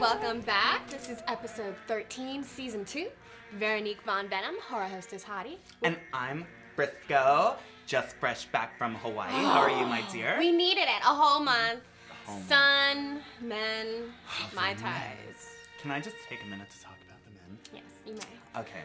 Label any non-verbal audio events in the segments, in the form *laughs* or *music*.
Welcome back. This is episode 13, season 2. Veronique Von Venom, horror hostess Hottie. And I'm Frisco, just fresh back from Hawaii. How are you, my *gasps* dear? We needed it a whole month. whole month. Sun, men, my ties. Can I just take a minute to talk about the men? Yes, you may. Okay.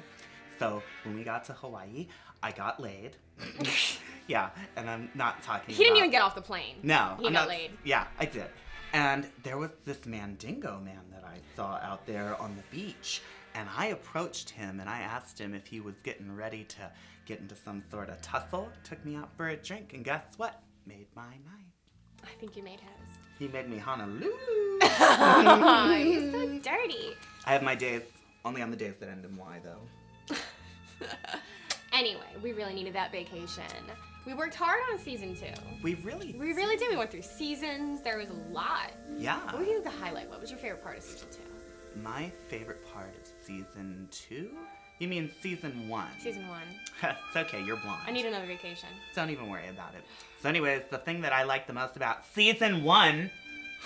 So when we got to Hawaii, I got laid. *laughs* *laughs* yeah, and I'm not talking. He didn't even get off the plane. No, He I'm got not- laid. Yeah, I did. And there was this Mandingo man that I saw out there on the beach. And I approached him and I asked him if he was getting ready to get into some sort of tussle. Took me out for a drink, and guess what? Made my night. I think you made his. He made me Honolulu. *laughs* Oh, you're so dirty. I have my days only on the days that end in Y though. *laughs* Anyway, we really needed that vacation. We worked hard on season two. We really, We really did. We went through seasons. There was a lot. yeah. What would you to highlight? What was your favorite part of season two? My favorite part of season two? You mean season one? Season one. *laughs* it's okay, you're blonde. I need another vacation. Don't even worry about it. So, anyways, the thing that I liked the most about season one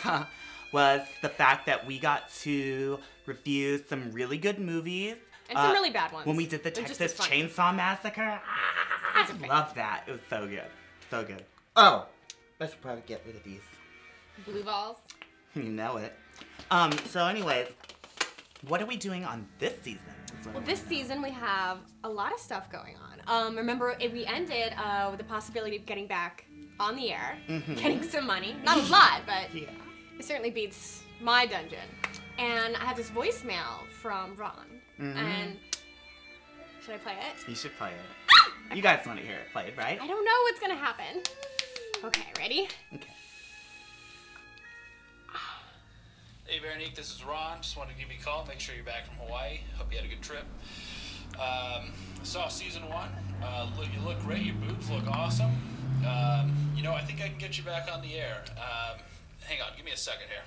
*laughs* was the fact that we got to review some really good movies. And some really bad ones. When we did the They're just Texas. Chainsaw Massacre. Ah, I fake. love that. It was so good. So good. Oh, I should probably get rid of these. Blue balls. *laughs* You know it. Um, so, anyways, what are we doing on this season? Well, this season we have a lot of stuff going on. Um, remember, we ended uh, with the possibility of getting back on the air, getting some money. Not a lot, but Mm-hmm. Yeah. it certainly beats my dungeon. And I have this voicemail from Ron. Mm-hmm. And should I play it? You should play it. You guys want to hear it played, right? I don't know what's gonna happen. Okay, ready? Okay. Hey Veronique, this is Ron. Just wanted to give you a call, make sure you're back from Hawaii. Hope you had a good trip. Um, I saw season one. Uh, look, you look great. Your boobs look awesome. Um, you know, I think I can get you back on the air. Um, hang on, give me a second here.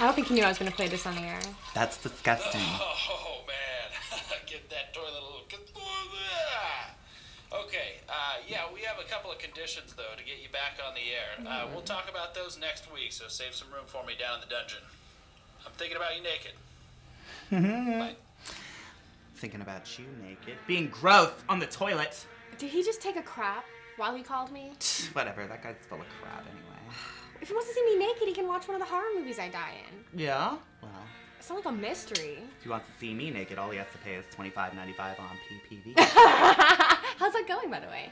I don't think you knew I was gonna play this on the air. That's disgusting. *laughs* Oh man, *laughs* get that toilet a little. Okay, uh, yeah, we have a couple of conditions though to get you back on the air. Uh, we'll talk about those next week, so save some room for me down in the dungeon. I'm thinking about you naked. Bye. Thinking about you naked. Being gross on the toilet. Did he just take a crap while he called me? *sighs* Whatever, that guy's full of crap anyway. *sighs* If he wants to see me naked, he can watch one of the horror movies I die in. Yeah? Well, It's not like a mystery. if he wants to see me naked, all he has to pay is twenty five ninety five on PPV. *laughs* How's that going, by the way?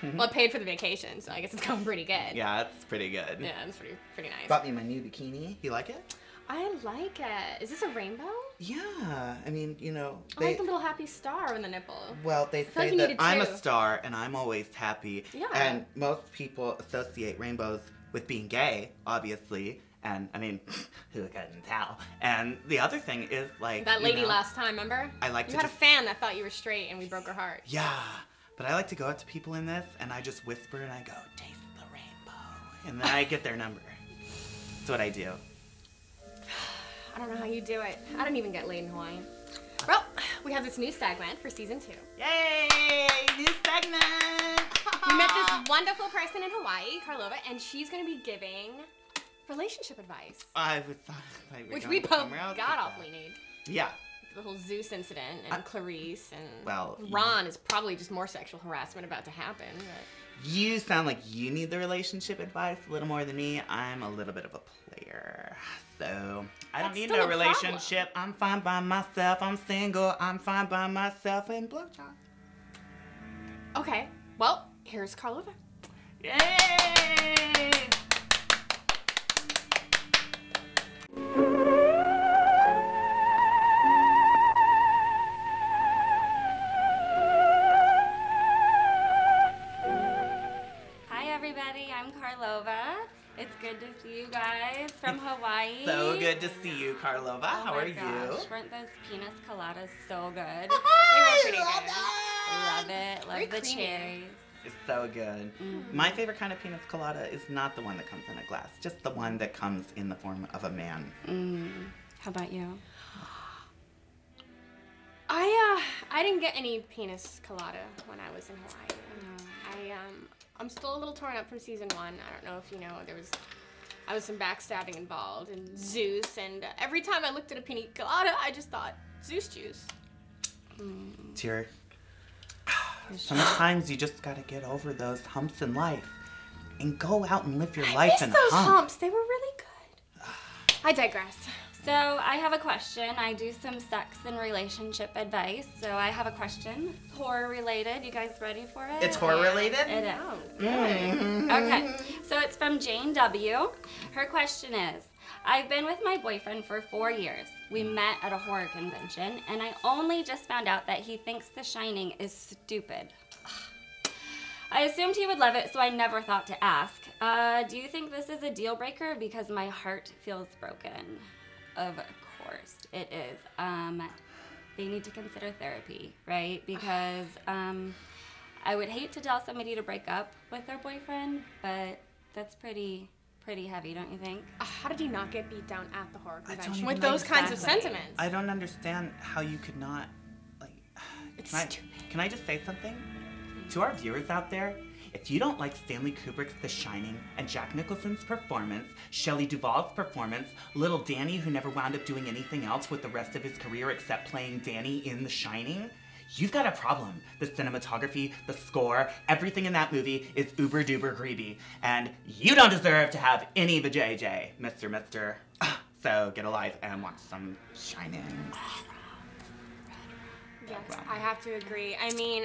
Hmm? well, I paid for the vacation, so I guess it's going pretty good. yeah, it's pretty good. Yeah, it's pretty pretty nice. Bought me my new bikini. You like it? I like it. Is this a rainbow? Yeah. I mean, you know, I like the little happy star in the nipple. Well, they like say you that I'm a star and I'm always happy. Yeah. And most people associate rainbows with being gay, obviously. And I mean, *laughs* who couldn't tell? And the other thing is like That you lady know, last time, remember? I like you to had just- a fan that thought you were straight, and we broke her heart. Yeah. But I like to go up to people in this and I just whisper and I go, taste the rainbow. And then I get their number. That's what I do. I don't know how you do it. I don't even get laid in Hawaii. Well, we have this new segment for season two. Yay! New segment! We met this wonderful person in Hawaii, Karlova, and she's going to be giving relationship advice, I was thought like which we both got awfully that. need. Yeah. The whole Zeus incident and uh, Clarice and well, Ron is probably just more sexual harassment about to happen. But You sound like you need the relationship advice a little more than me. I'm a little bit of a player. So I don't That's need no a problem. relationship. I'm fine by myself. I'm single. I'm fine by myself and blowjob. okay, well, here's Karlova. Yay! It's good to see you guys from *laughs* Hawaii. So good to see you, Karlova. Oh How my are you? gosh, Weren't those penis coladas so good? They were pretty love good. that. Love it. Love Very the creamy. cherries. It's so good. My favorite kind of pina colada is not the one that comes in a glass, just the one that comes in the form of a man. Mm. How about you? I uh, I didn't get any penis colada when I was in Hawaii. I um, I'm still a little torn up from season one. I don't know if you know there was I was some backstabbing involved, and Zeus, and uh, every time I looked at a pina colada, I just thought Zeus juice. Dear, sometimes you just gotta get over those humps in life and go out and live your I life in those hump. humps. They were really good. I digress. So I have a question. I do some sex and relationship advice. So I have a question, horror related. You guys ready for it? It's horror related? It is. Oh, Mm. Okay, so it's from Jane W. Her question is I've been with my boyfriend for four years. We met at a horror convention, and I only just found out that he thinks The Shining is stupid. I assumed he would love it, so I never thought to ask. Uh, do you think this is a deal breaker? Because my heart feels broken. Of course, it is. Um, they need to consider therapy, right? Because um, I would hate to tell somebody to break up with their boyfriend, but that's pretty pretty heavy, don't you think? Uh, How did you not get beat down at the horror convention with know those kinds of sentiments? I don't understand how you could not like. *sighs* It's can I, stupid. can I just say something to our viewers out there? If you don't like Stanley Kubrick's The Shining and Jack Nicholson's performance, Shelley Duvall's performance, little Danny who never wound up doing anything else with the rest of his career except playing Danny in The Shining, you've got a problem. The cinematography, the score, everything in that movie is uber duper greedy, and you don't deserve to have any of the JJ, Mr. Mister. *sighs* So get a life and watch some Shining. Yes, I have to agree. I mean,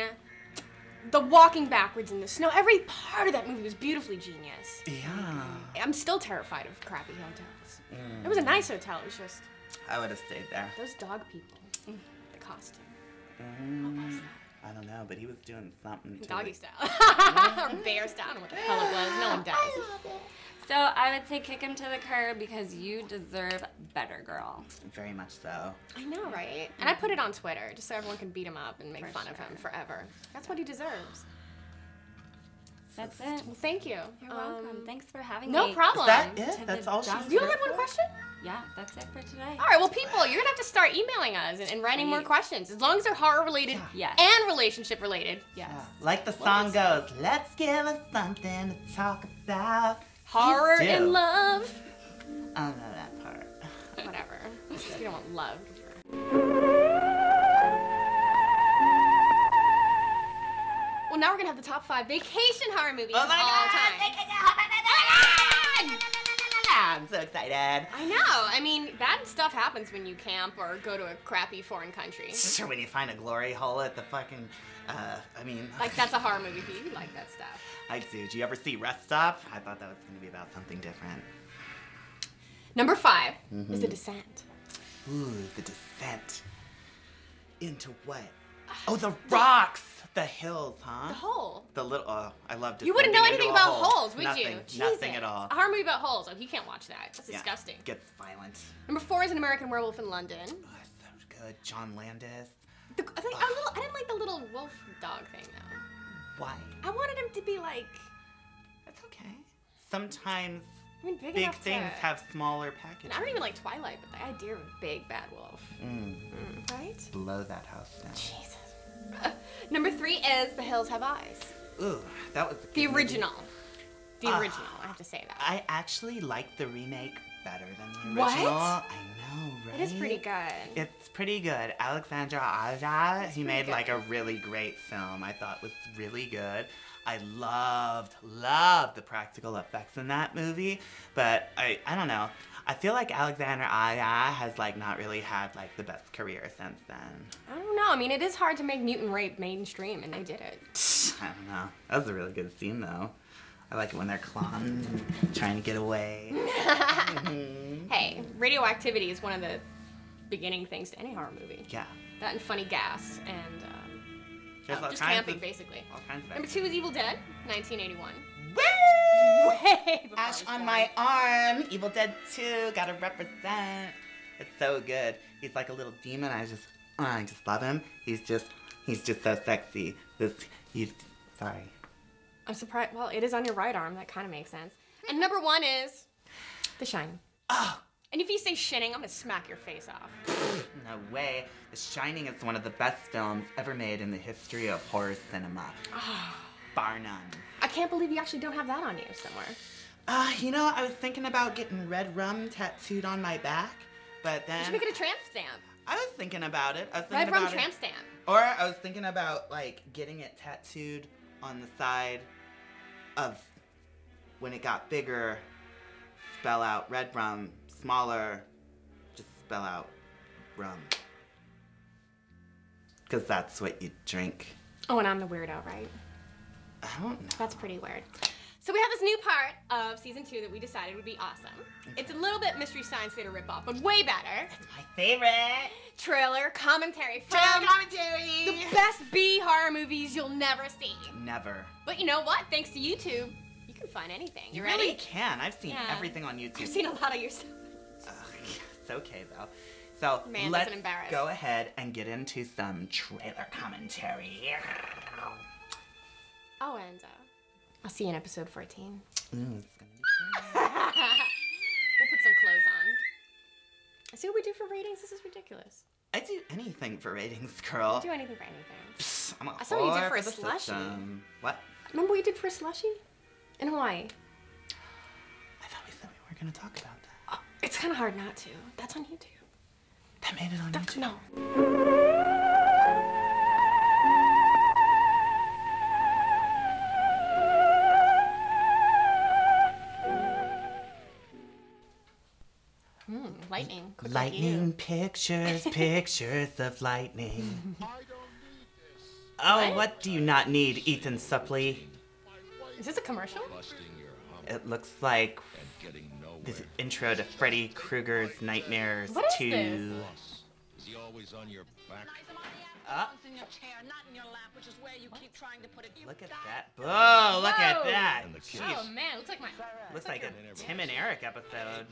the walking backwards in the snow, every part of that movie was beautifully genius. Yeah, I'm still terrified of crappy hotels. Mm. It was a nice hotel, it was just I would have stayed there. those dog people. The costume. Mm, I don't know, but he was doing something. To Doggy it. style. or *laughs* bear style. I don't know what the hell it was. No one *laughs* does. So I would say kick him to the curb because you deserve better, girl. Very much so. I know, right? And I put it on Twitter just so everyone can beat him up and make For fun of him forever. That's what he deserves. That's it. Well, thank you. You're welcome. Um, Thanks for having no me. No problem. Is that it? That's all job she's You only have one question? Yeah, that's it for today. All right, well, people, you're gonna have to start emailing us and, and writing more questions, as long as they're horror related Yes. and relationship related. Yes. Yeah. Like the song goes, let's give us something to talk about. Horror and love. I don't know that part. Whatever. *laughs* you don't want love. *laughs* Well, now we're gonna have the top five vacation horror movies Oh of my all god! time. I'm so excited. I know. I mean, bad stuff happens when you camp or go to a crappy foreign country. Sure, when you find a glory hole at the fucking, uh, I mean, Like that's a horror movie for you. You like that stuff. I do. Did you ever see Rest Stop? I thought that was going to be about something different. Number 5 Mm-hmm. is The Descent. Ooh, the descent. Into what? Oh, the rocks! The hills, huh? The Hole. The little. Oh, I love. You wouldn't know anything about hole. holes, would nothing, you? Nothing at all. A horror movie about holes. Oh, you can't watch that. That's Yeah, disgusting. Gets violent. Number four is An American Werewolf in London. Oh, so good. John Landis. The, I, think, a little, I didn't like the little wolf dog thing though. Why? I wanted him to be like, That's okay. Sometimes I mean, big, big things to, have smaller packages. I don't even like Twilight, but the idea of a big bad wolf, Mm, right? blow that house down. Jesus. *laughs* Number three is The Hills Have Eyes. Ooh, that was The movie. original. The Ah. original. I have to say that. I actually like the remake better than the What? original. I know, right? It is pretty good. It's pretty good. Alexandre Aja, he made good. like a really great film. I thought was really good. I loved, loved the practical effects in that movie. But I, I don't know. I feel like Alexandre Aja has like not really had like the best career since then. I don't know. I mean, it is hard to make mutant rape mainstream, and they did it. *sighs* I don't know. That was a really good scene though. I like it when they're clawing, trying to get away. *laughs* Mhm. Hey, radioactivity is one of the beginning things to any horror movie. Yeah. That and funny gas and um, oh, just camping, of- basically. All kinds of Number two is Evil Dead, 1981. Woo! *laughs* Way Ash on my arm. Evil Dead 2. Gotta represent. It's so good. He's like a little demon. I just, oh, I just love him. He's just, he's just so sexy. This, he's, sorry. I'm surprised. Well, it is on your right arm. That kind of makes sense. And number one is The Shining. Oh, And if you say shinning, I'm gonna smack your face off. *laughs* no way. The Shining is one of the best films ever made in the history of horror cinema. Oh. Bar none. I can't believe you actually don't have that on you somewhere. Uh, you know, I was thinking about getting red rum tattooed on my back, but You should then make it a tramp stamp. I was thinking about it. I was thinking Red rum about tramp it. stamp. Or I was thinking about like getting it tattooed on the side of when it got bigger, spell out red rum, smaller, just spell out rum. Cause that's what you drink. Oh, and I'm the weirdo, right? I don't know. That's pretty weird. So we have this new part of season two that we decided would be awesome. It's a little bit Mystery Science Theater ripoff, but way better. My favorite. Trailer commentary from Trailer commentary. the best B horror movies you'll never see. Never. But you know what? Thanks to YouTube, you can find anything. You, You ready? really can. I've seen Yeah. everything on YouTube. I've seen a lot of your stuff. Ugh, it's okay though. So Man let's go ahead and get into some trailer commentary. Oh, and uh, I'll see you in episode 14. Ooh, it's gonna be *laughs* we'll put some clothes on. See what we do for ratings? This is ridiculous. I do anything for ratings, girl. Do anything for anything. Psst, I'm a I saw what you did for a slushie. system. What? Remember what you did for a slushie? In Hawaii. I thought we said we were gonna talk about that. Oh, it's kind of hard not to. That's on YouTube. That made it on That's, YouTube. no. Lightning. You. Pictures, *laughs* pictures of lightning. Oh, What? what do you not need, Ethan Suplee? Is this a commercial? It looks like Getting the intro to Freddy Krueger's Nightmares What is 2. this? Is he always on your back? Uh, in your chair, not in your lap, which is where you keep trying to put it. look at that. Oh, look at that. And the kids. Jeez. Oh man, looks like my. Looks like a Tim and Eric episode.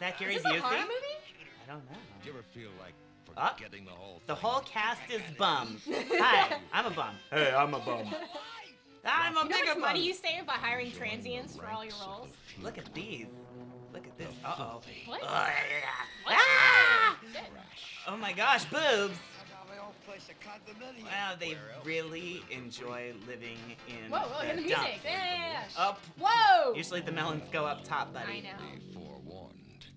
Is that Gary Is this a horror movie? I don't know. Do you ever feel like Ah. forgetting the whole The thing? whole cast is bums. *laughs* Hi, I'm a bum. Hey, I'm a bum. *laughs* I'm a You know bigger much bum. money you save by hiring transients for all your roles? Look at these. Look at this. Uh oh. What? Ah! Shit. Oh my gosh, boobs. Wow, they really enjoy living in Whoa, whoa, hear the the music. dump. Yeah, yeah, yeah. Up. Whoa! Usually the melons go up top, buddy. I know.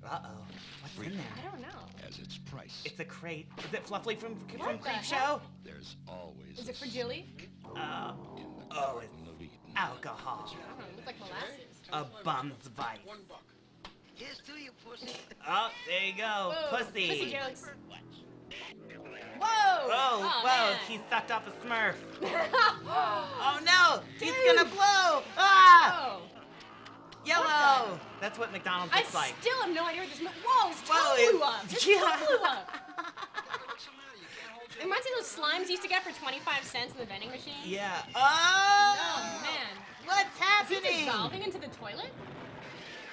Be forewarned Uh oh. What's in there? I don't know. as its price. It's a crate. Is it Fluffy from from What the Creep hell? Show? There's always Is it for Jilly? Oh. in the Oh, it's Garden of Eden. alcohol. I don't know. It looked like molasses. A bum's vice. Here's to you, pussy. Oh, there you go. Whoa. Pussy. Pussy jokes. Whoa! Oh, whoa, man. he sucked off a smurf. oh, *laughs* Oh no, he's gonna blow. Ah! Yellow. the- That's what McDonald's I looks like. I still have no idea what this. mo- Whoa! His Whoa, tongue it- blew up. His yeah. tongue blew up. It reminds me of those slimes you used to get for 25 cents in the vending machine. Yeah. Oh Oh, man. What's Is he happening? dissolving into the toilet?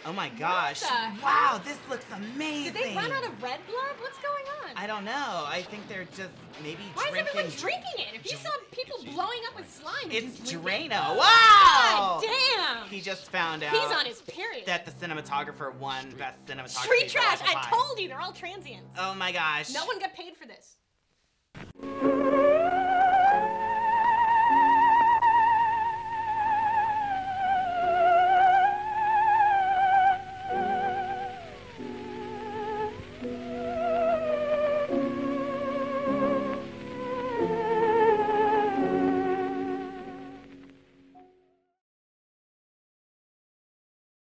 Oh my gosh. the heck? Wow, this looks amazing. Did they run out of red blood? What's going on? I don't know. I think they're just maybe Why is everyone drinking it? If you saw people blowing up with slime, It's just drink it. Drano. God Wow. damn! He just found out He's on his period. that the cinematographer won best cinematography. Street trash! I told you, they're all transients. Oh my gosh. No one got paid for this.